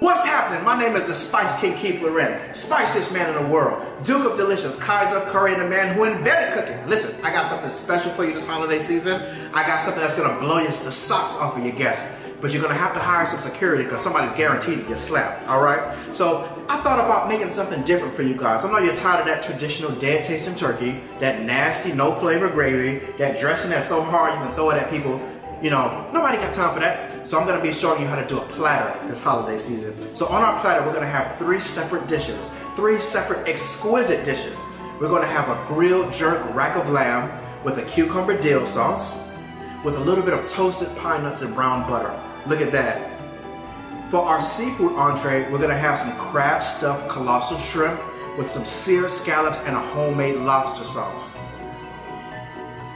What's happening? My name is the Spice King Keith Lorren, spiciest man in the world, Duke of Delicious, Kaiser Curry, and the man who invented cooking. Listen, I got something special for you this holiday season. I got something that's gonna blow you the socks off of your guests. But you're gonna have to hire some security because somebody's guaranteed to get slapped, all right? So I thought about making something different for you guys. I know you're tired of that traditional dead tasting turkey, that nasty, no flavor gravy, that dressing that's so hard you can throw it at people you know, nobody got time for that. So I'm gonna be showing you how to do a platter this holiday season. So on our platter, we're gonna have three separate dishes, three separate exquisite dishes. We're gonna have a grilled jerk rack of lamb with a cucumber dill sauce, with a little bit of toasted pine nuts and brown butter. Look at that. For our seafood entree, we're gonna have some crab stuffed colossal shrimp with some seared scallops and a homemade lobster sauce.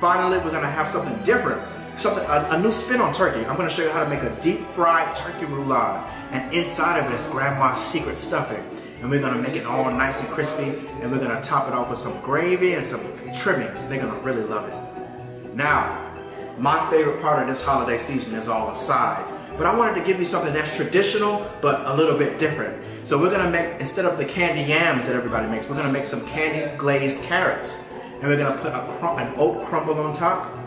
Finally, we're gonna have something different something a, a, new spin on turkey. I'm gonna show you how to make a deep fried turkey roulade. And inside of it is grandma's secret stuffing. And we're gonna make it all nice and crispy and we're gonna top it off with some gravy and some trimmings. They're gonna really love it. Now, my favorite part of this holiday season is all the sides. But I wanted to give you something that's traditional, but a little bit different. So we're gonna make, instead of the candy yams that everybody makes, we're gonna make some candy glazed carrots. And we're gonna put a an oat crumble on top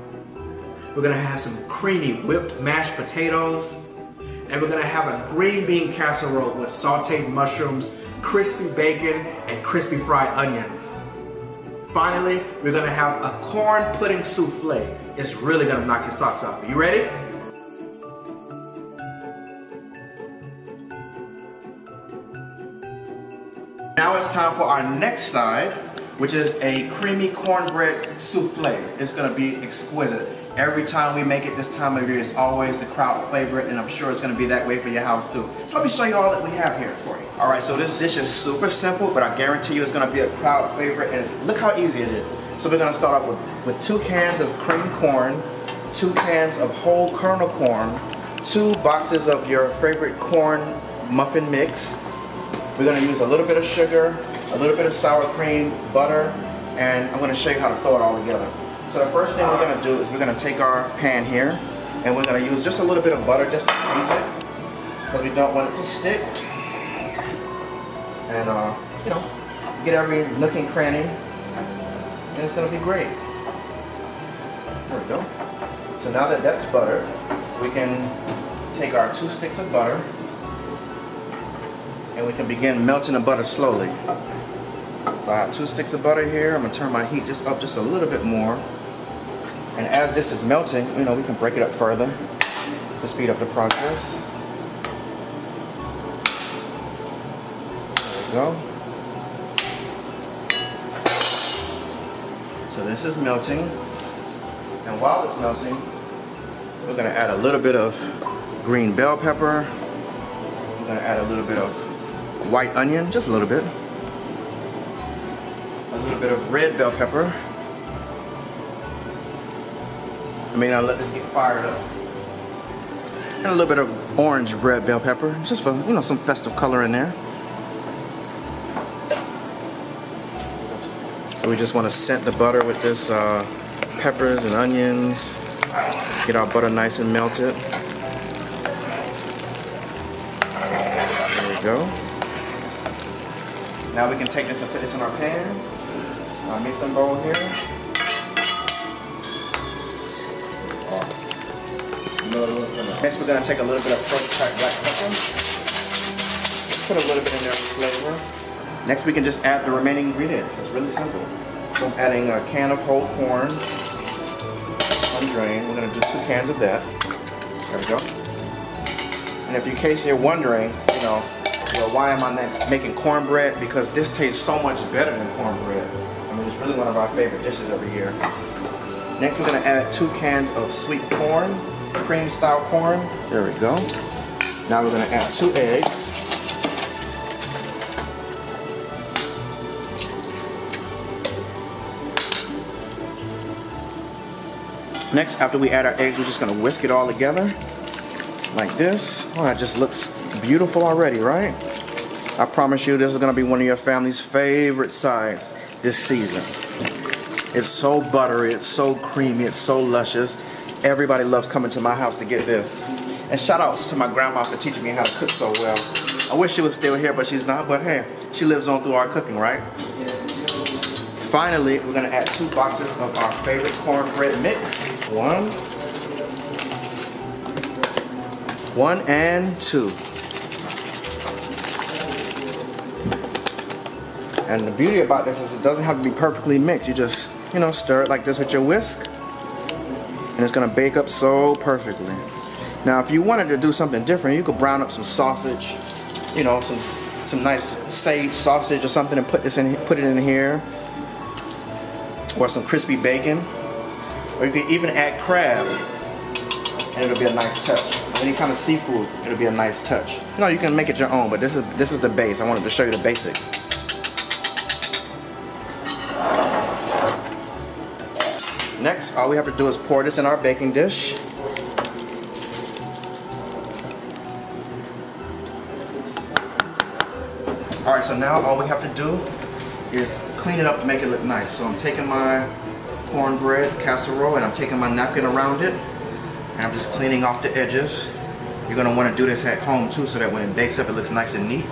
we're gonna have some creamy whipped mashed potatoes. And we're gonna have a green bean casserole with sauteed mushrooms, crispy bacon, and crispy fried onions. Finally, we're gonna have a corn pudding souffle. It's really gonna knock your socks off. Are you ready? Now it's time for our next side, which is a creamy cornbread souffle. It's gonna be exquisite. Every time we make it this time of year, it's always the crowd favorite, and I'm sure it's gonna be that way for your house too. So let me show you all that we have here for you. All right, so this dish is super simple, but I guarantee you it's gonna be a crowd favorite, and look how easy it is. So we're gonna start off with, with two cans of cream corn, two cans of whole kernel corn, two boxes of your favorite corn muffin mix. We're gonna use a little bit of sugar, a little bit of sour cream, butter, and I'm gonna show you how to throw it all together. So the first thing we're gonna do is we're gonna take our pan here and we're gonna use just a little bit of butter just to grease it because we don't want it to stick. And uh, you know, get every nook and cranny and it's gonna be great. There we go. So now that that's buttered, we can take our two sticks of butter and we can begin melting the butter slowly. So I have two sticks of butter here. I'm gonna turn my heat just up just a little bit more. And as this is melting, you know, we can break it up further to speed up the process. There we go. So this is melting. And while it's melting, we're gonna add a little bit of green bell pepper. We're gonna add a little bit of white onion, just a little bit. A little bit of red bell pepper. I mean, I'll let this get fired up. And a little bit of orange red bell pepper, just for, you know, some festive color in there. So we just want to scent the butter with this uh, peppers and onions. Get our butter nice and melted. There we go. Now we can take this and put this in our pan. Our mixing bowl here. Next we're going to take a little bit of cracked black pepper. Put a little bit in there for flavor. Next we can just add the remaining ingredients. It's really simple. So I'm adding a can of whole corn, undrained. We're going to do two cans of that. There we go. And if in case you're wondering, you know, well, why am I making cornbread? Because this tastes so much better than cornbread. I mean, it's really one of our favorite dishes every year. Next, we're to add two cans of sweet corn cream style corn. There we go. Now we're going to add two eggs. Next, after we add our eggs, we're just going to whisk it all together. like this. Oh, that just looks beautiful already, right? I promise you this is gonna be one of your family's favorite sides this season. It's so buttery, it's so creamy, it's so luscious. Everybody loves coming to my house to get this. And shout outs to my grandma for teaching me how to cook so well. I wish she was still here, but she's not. But hey, she lives on through our cooking, right? Finally, we're gonna add two boxes of our favorite cornbread mix. One, one and two. And the beauty about this is it doesn't have to be perfectly mixed. You just, you know, stir it like this with your whisk. And it's gonna bake up so perfectly. Now, if you wanted to do something different, you could brown up some sausage, you know, some some nice sage sausage or something and put this in put it in here. Or some crispy bacon. Or you could even add crab and it'll be a nice touch. Any kind of seafood, it'll be a nice touch. You know, you can make it your own, but this is this is the base. I wanted to show you the basics. Next, all we have to do is pour this in our baking dish. All right, so now all we have to do is clean it up to make it look nice. So I'm taking my cornbread casserole and I'm taking my napkin around it and I'm just cleaning off the edges. You're gonna wanna do this at home too so that when it bakes up it looks nice and neat.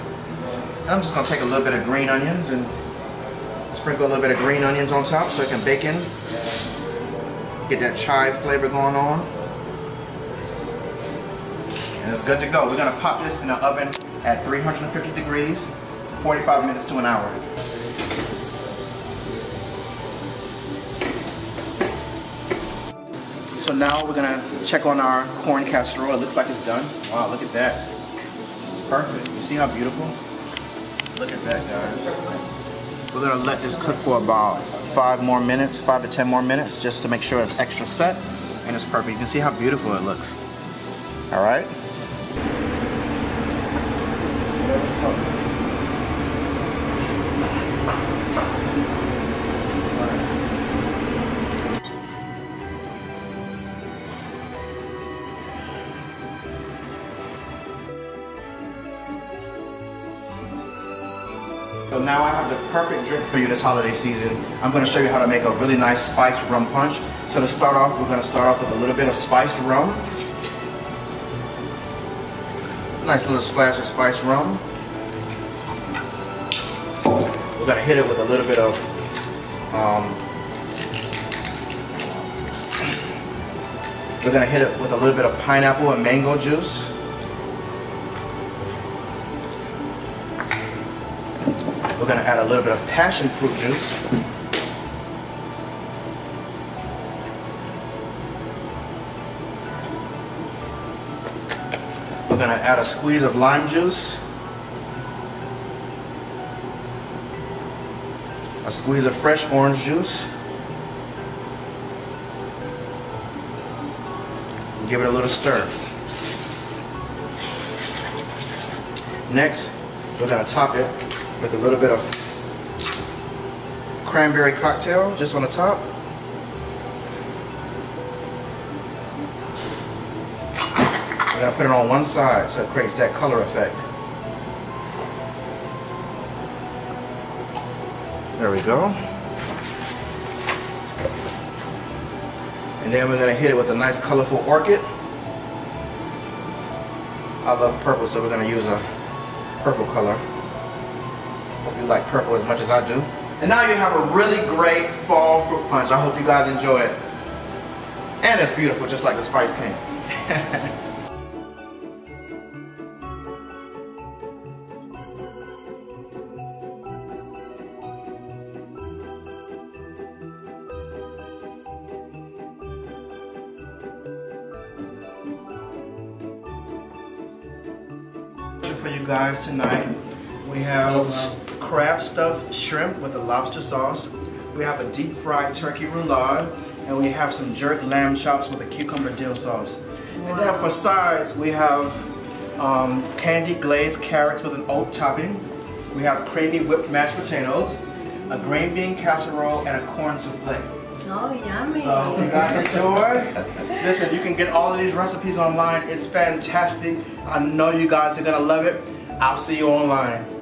And I'm just gonna take a little bit of green onions and sprinkle a little bit of green onions on top so it can bake in. Get that chive flavor going on. And it's good to go. We're gonna pop this in the oven at 350 degrees, 45 minutes to an hour. So now we're gonna check on our corn casserole. It looks like it's done. Wow, look at that. It's perfect. You see how beautiful? Look at that, guys. We're gonna let this cook for about five more minutes, five to 10 more minutes, just to make sure it's extra set and it's perfect. You can see how beautiful it looks. All right? So now I have the perfect drink for you this holiday season. I'm going to show you how to make a really nice spiced rum punch. So to start off, we're going to start off with a little bit of spiced rum. Nice little splash of spiced rum. We're going to hit it with a little bit of um, we're going to hit it with a little bit of pineapple and mango juice. Going to add a little bit of passion fruit juice. We're going to add a squeeze of lime juice. A squeeze of fresh orange juice. And give it a little stir. Next, we're going to top it with a little bit of cranberry cocktail just on the top. I'm gonna put it on one side so it creates that color effect. There we go. And then we're gonna hit it with a nice colorful orchid. I love purple, so we're gonna use a purple color. Hope you like purple as much as I do. And now you have a really great fall fruit punch. I hope you guys enjoy it. And it's beautiful, just like the Spice King. for you guys tonight. We have crab stuffed shrimp with a lobster sauce. We have a deep fried turkey roulade. And we have some jerk lamb chops with a cucumber dill sauce. Wow. And then for sides, we have um, candy glazed carrots with an oat topping. We have creamy whipped mashed potatoes, a green bean casserole, and a corn souffle. Oh, yummy. So you guys enjoy. Listen, you can get all of these recipes online. It's fantastic. I know you guys are gonna love it. I'll see you online.